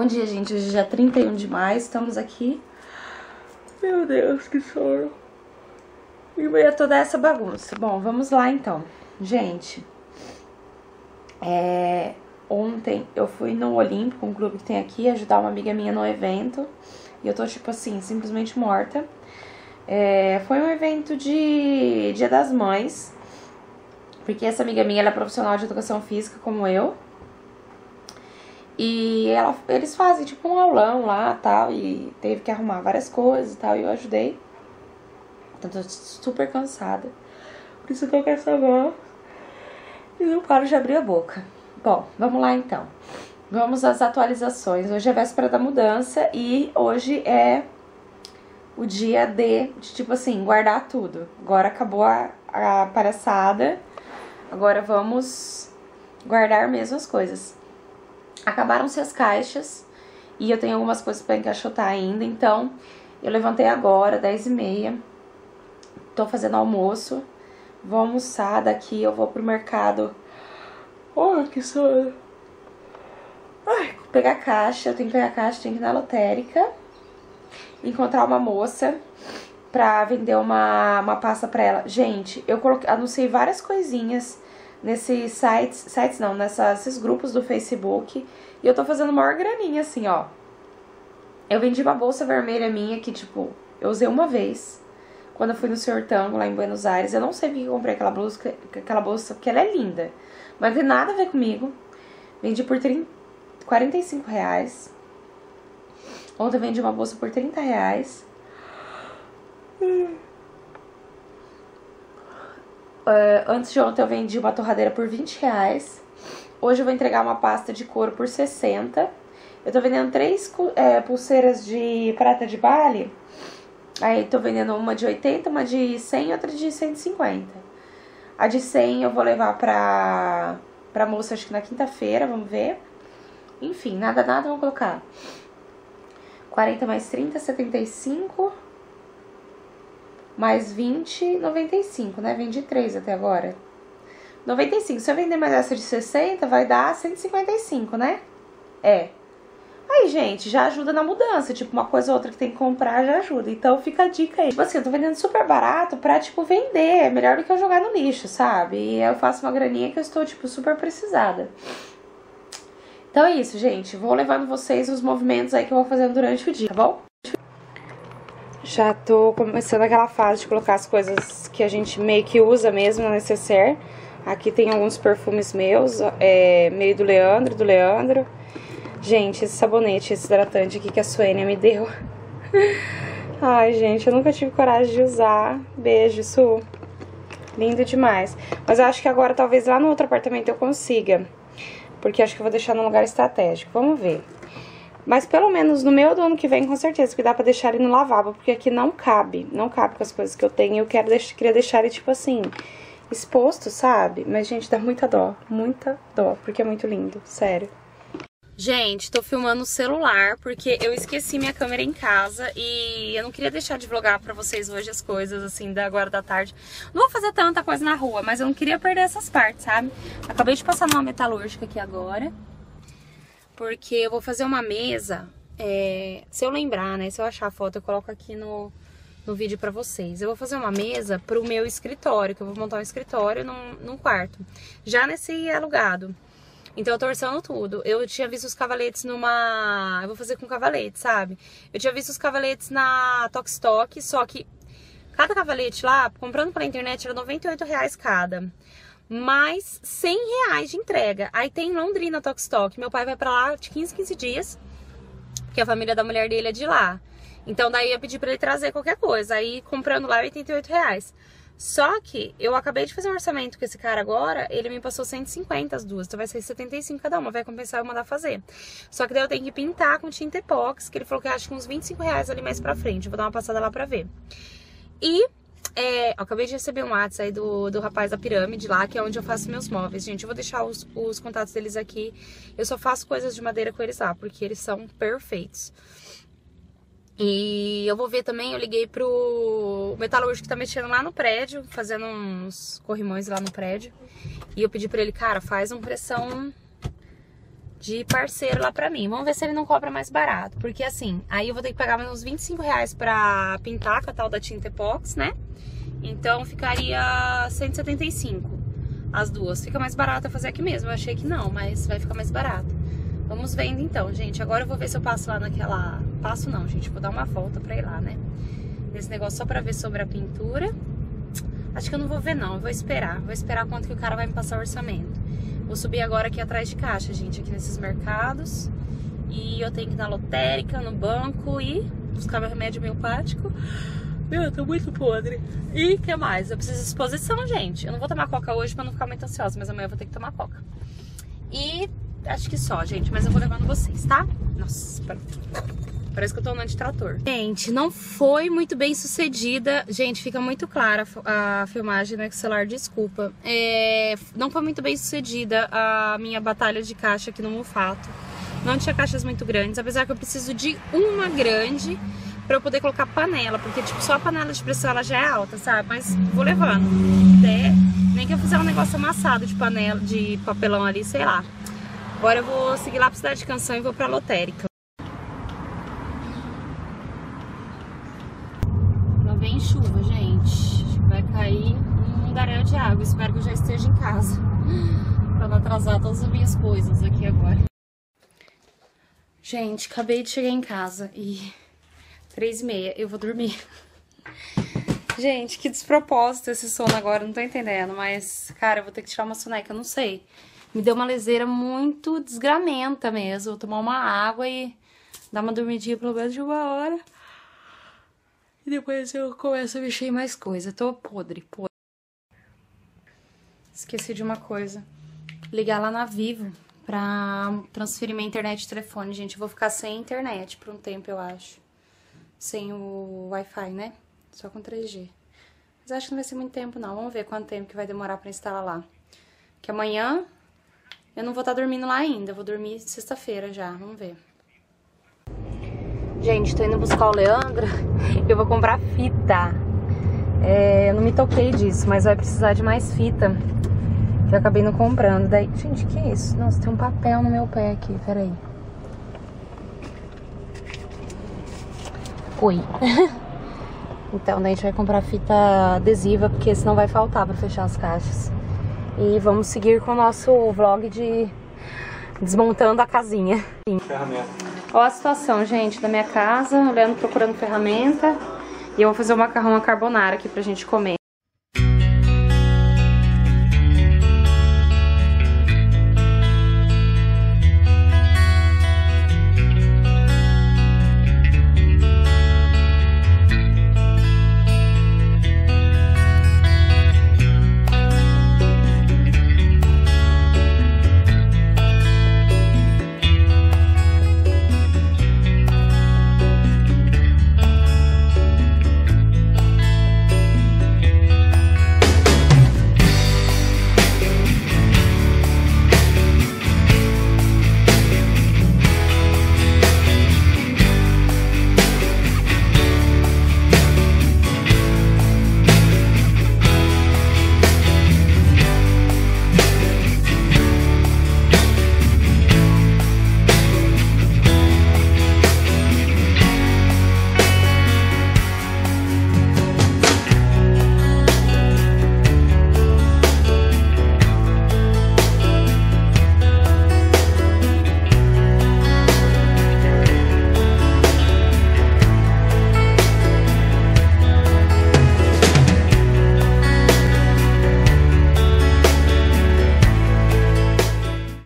Bom dia, gente. Hoje é dia 31 de maio, estamos aqui. Meu Deus, que sono. E meio toda essa bagunça. Bom, vamos lá então. Gente, é... ontem eu fui no Olímpico, um clube que tem aqui, ajudar uma amiga minha no evento. E eu tô, tipo assim, simplesmente morta. É... Foi um evento de Dia das Mães. Porque essa amiga minha, ela é profissional de educação física, como eu. E ela, eles fazem tipo um aulão lá tal. E teve que arrumar várias coisas e tal. E eu ajudei. Então tô super cansada. Por isso que eu quero saber. E não paro de abrir a boca. Bom, vamos lá então. Vamos às atualizações. Hoje é véspera da mudança e hoje é o dia de, de tipo assim, guardar tudo. Agora acabou a, a palhaçada. Agora vamos guardar mesmo as coisas. Acabaram-se as caixas e eu tenho algumas coisas para encaixotar ainda, então eu levantei agora, 10 e meia, tô fazendo almoço, vou almoçar, daqui eu vou pro mercado. Oh, que sono! Ai, pegar caixa, eu tenho que pegar caixa, tenho que ir na lotérica, encontrar uma moça pra vender uma, uma pasta pra ela. Gente, eu coloquei, anunciei várias coisinhas nesses sites, sites não, nesses grupos do Facebook. E eu tô fazendo maior graninha, assim, ó. Eu vendi uma bolsa vermelha minha que, tipo, eu usei uma vez. Quando eu fui no Senhor Tango, lá em Buenos Aires. Eu não sei porque eu comprei aquela bolsa, aquela bolsa, porque ela é linda. Mas não tem nada a ver comigo. Vendi por 30, 45 reais. Ontem vendi uma bolsa por 30 reais. Uh, antes de ontem eu vendi uma torradeira por 20 reais. Hoje eu vou entregar uma pasta de couro por 60. Eu tô vendendo três é, pulseiras de prata de bale. Aí tô vendendo uma de 80, uma de 100 e outra de 150. A de 100 eu vou levar pra, pra moça acho que na quinta-feira, vamos ver. Enfim, nada, nada, vamos colocar. 40 mais 30, 75 mais 20, 95, né? Vendi 3 até agora. 95. Se eu vender mais essa de 60, vai dar 155, né? É. Aí, gente, já ajuda na mudança. Tipo, uma coisa ou outra que tem que comprar já ajuda. Então fica a dica aí. Tipo assim, eu tô vendendo super barato pra, tipo, vender. É melhor do que eu jogar no lixo, sabe? E eu faço uma graninha que eu estou, tipo, super precisada. Então é isso, gente. Vou levando vocês os movimentos aí que eu vou fazendo durante o dia, tá bom? Já tô começando aquela fase de colocar as coisas que a gente meio que usa mesmo no necessaire. Aqui tem alguns perfumes meus, é, meio do Leandro, do Leandro. Gente, esse sabonete, esse hidratante aqui que a Suênia me deu. Ai, gente, eu nunca tive coragem de usar. Beijo, Su. Lindo demais. Mas eu acho que agora, talvez lá no outro apartamento eu consiga. Porque acho que eu vou deixar num lugar estratégico. Vamos ver. Mas pelo menos no meu do ano que vem, com certeza, que dá pra deixar ele no lavabo, porque aqui não cabe, não cabe com as coisas que eu tenho. Eu quero queria deixar ele, tipo assim, exposto, sabe? Mas, gente, dá muita dó, muita dó, porque é muito lindo, sério. Gente, tô filmando o celular porque eu esqueci minha câmera em casa e eu não queria deixar de vlogar pra vocês hoje as coisas, assim, da agora da tarde. Não vou fazer tanta coisa na rua, mas eu não queria perder essas partes, sabe? Acabei de passar numa metalúrgica aqui agora porque eu vou fazer uma mesa, é, se eu lembrar, né, se eu achar a foto, eu coloco aqui no, no vídeo pra vocês. Eu vou fazer uma mesa pro meu escritório, que eu vou montar um escritório num, num quarto, já nesse alugado. Então eu tô orçando tudo. Eu tinha visto os cavaletes numa... Eu vou fazer com cavalete, sabe? Eu tinha visto os cavaletes na Tokstok, só que cada cavalete lá, comprando pela internet, era 98 reais cada mais 100 reais de entrega. Aí tem Londrina Tokstok. Meu pai vai para lá de 15, 15 dias, porque a família da mulher dele é de lá. Então daí eu pedi para ele trazer qualquer coisa. Aí comprando lá 88 reais. Só que eu acabei de fazer um orçamento com esse cara agora, ele me passou 150 as duas, então vai ser 75 cada uma, vai compensar eu mandar fazer. Só que daí eu tenho que pintar com tinta epox, que ele falou que acho que uns 25 reais ali mais pra frente, eu vou dar uma passada lá pra ver. E é, acabei de receber um WhatsApp aí do, do rapaz da pirâmide lá, que é onde eu faço meus móveis. Gente, eu vou deixar os, os contatos deles aqui. Eu só faço coisas de madeira com eles lá, porque eles são perfeitos. E eu vou ver também, eu liguei pro metalúrgico que tá mexendo lá no prédio, fazendo uns corrimões lá no prédio. E eu pedi pra ele, cara, faz um pressão de parceiro lá pra mim. Vamos ver se ele não cobra mais barato. Porque assim, aí eu vou ter que pagar uns 25 reais pra pintar com a tal da tinta epox, né? Então ficaria 175 as duas. Fica mais barato fazer aqui mesmo. Eu achei que não, mas vai ficar mais barato. Vamos vendo então, gente. Agora eu vou ver se eu passo lá naquela... Passo não, gente. Vou dar uma volta pra ir lá, né? Nesse negócio só pra ver sobre a pintura. Acho que eu não vou ver não, eu vou esperar. Vou esperar quanto que o cara vai me passar o orçamento. Vou subir agora aqui atrás de caixa, gente, aqui nesses mercados. E eu tenho que ir na lotérica, no banco e buscar meu remédio miopático. Meu, eu tô muito podre. E o que mais? Eu preciso de exposição, gente. Eu não vou tomar coca hoje pra não ficar muito ansiosa, mas amanhã eu vou ter que tomar coca. E acho que só, gente. Mas eu vou levando vocês, tá? Nossa, Parece que eu tô andando de trator. Gente, não foi muito bem sucedida. Gente, fica muito clara a filmagem no celular, desculpa. É, não foi muito bem sucedida a minha batalha de caixa aqui no Mufato. Não tinha caixas muito grandes, apesar que eu preciso de uma grande pra eu poder colocar panela, porque tipo, só a panela de pressão ela já é alta, sabe? Mas vou levando. Até, nem que eu fizer um negócio amassado de panela, de papelão ali, sei lá. Agora eu vou seguir lá pra Cidade de Canção e vou pra lotérica. vem chuva, gente. Um mundaréu de água. Espero que eu já esteja em casa. pra não atrasar todas as minhas coisas aqui agora. Gente, acabei de chegar em casa e... Três e meia, eu vou dormir. Gente, que despropósito esse sono agora, não tô entendendo. Mas, cara, eu vou ter que tirar uma soneca, não sei. Me deu uma leseira muito desgramenta mesmo. Vou tomar uma água e dar uma dormidinha pelo menos de uma hora. E depois eu começo a mexer em mais coisa. Tô podre, podre. Esqueci de uma coisa. Ligar lá na Vivo pra transferir minha internet de telefone. Gente, eu vou ficar sem internet por um tempo, eu acho. Sem o Wi-Fi, né? Só com 3G. Mas acho que não vai ser muito tempo, não. Vamos ver quanto tempo que vai demorar pra instalar lá. Que amanhã eu não vou estar tá dormindo lá ainda. Eu vou dormir sexta-feira já. Vamos ver. Gente, tô indo buscar o Leandro. Eu vou comprar fita. É, eu não me toquei disso, mas vai precisar de mais fita. Que eu acabei não comprando. Daí, gente, que é isso? Nossa, tem um papel no meu pé aqui. Peraí. Oi. então, daí a gente vai comprar fita adesiva, porque senão vai faltar pra fechar as caixas. E vamos seguir com o nosso vlog de desmontando a casinha. Ferramenta. Olha a situação, gente, da minha casa, olhando, procurando ferramenta. E eu vou fazer o macarrão a carbonara aqui pra gente comer.